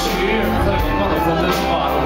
时，他在的风筝。